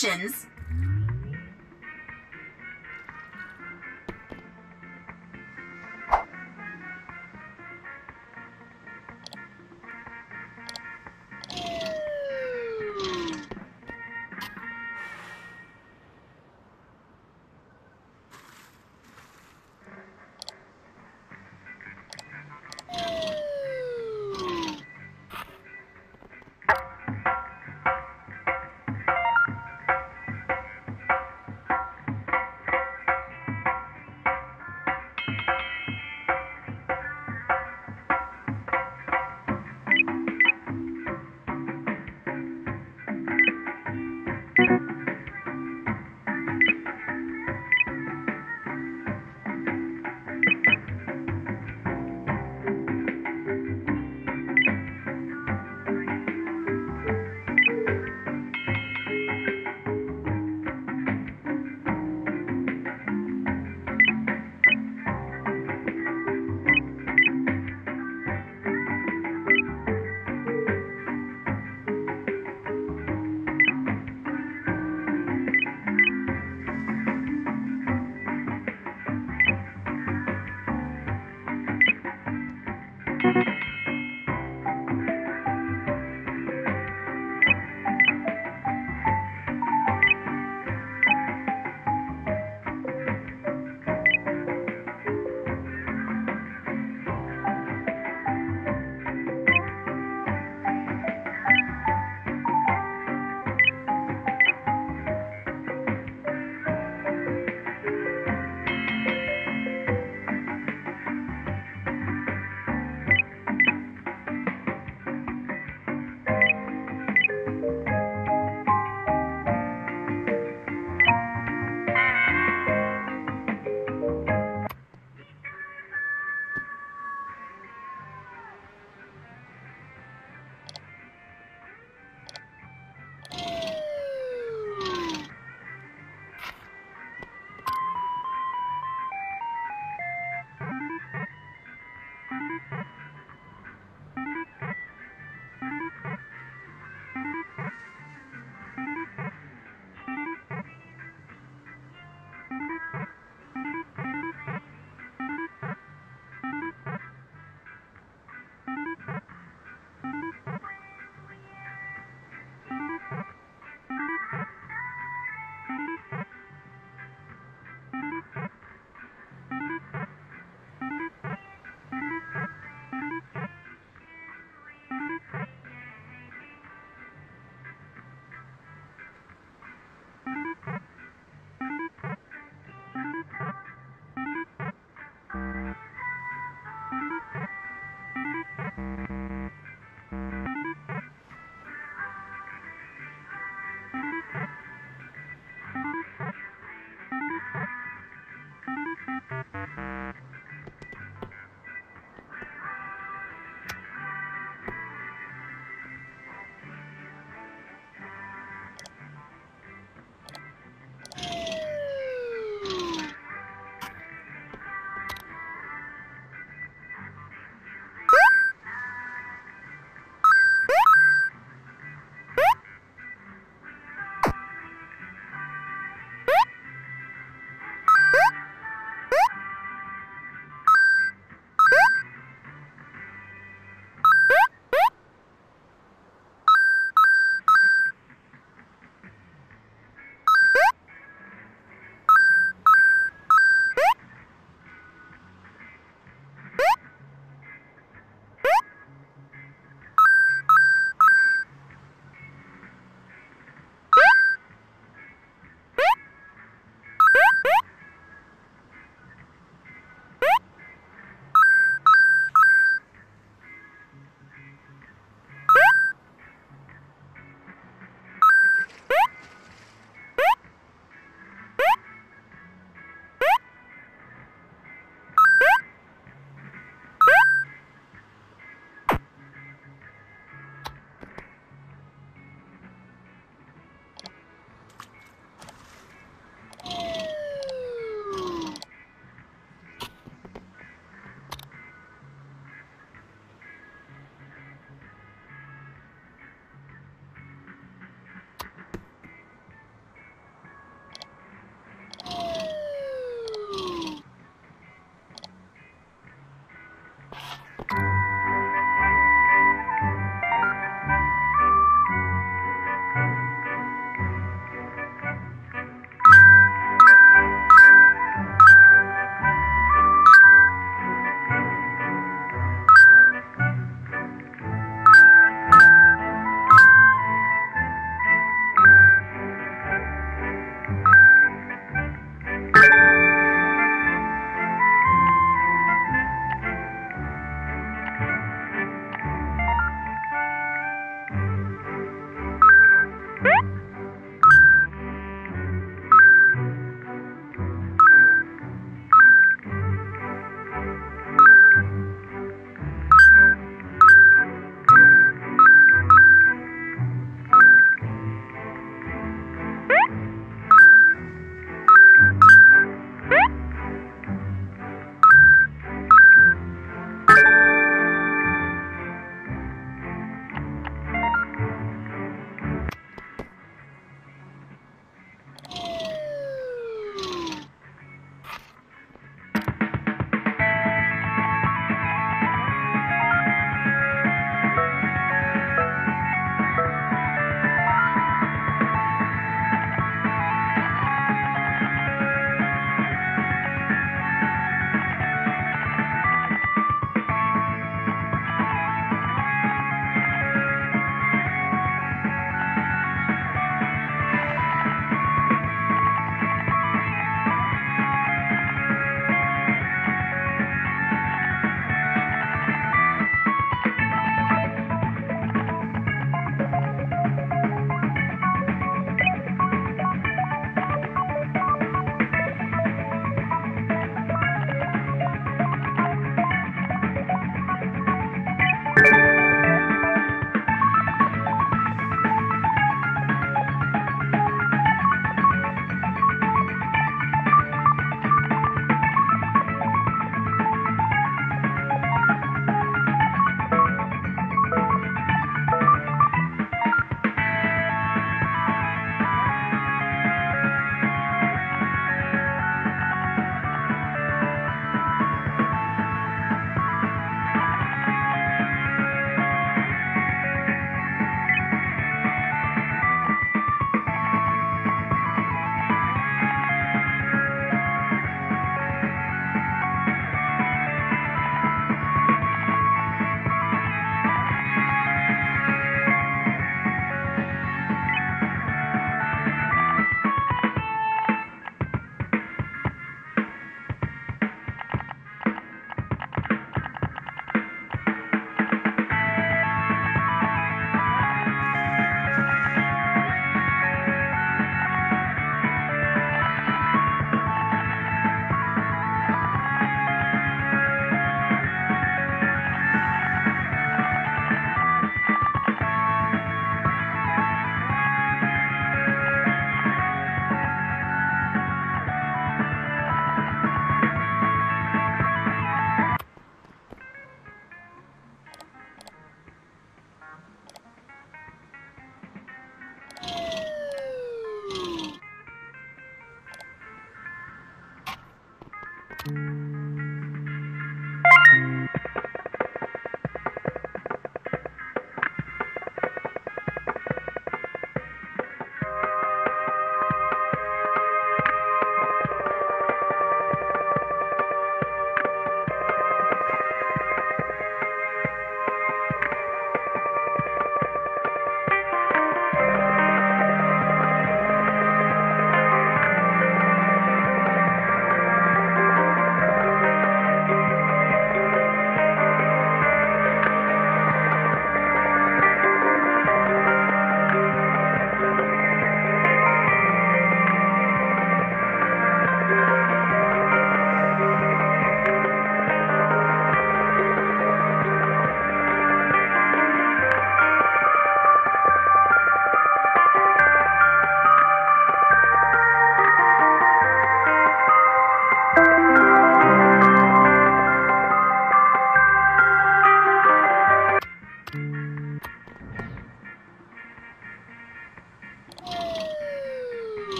Directions.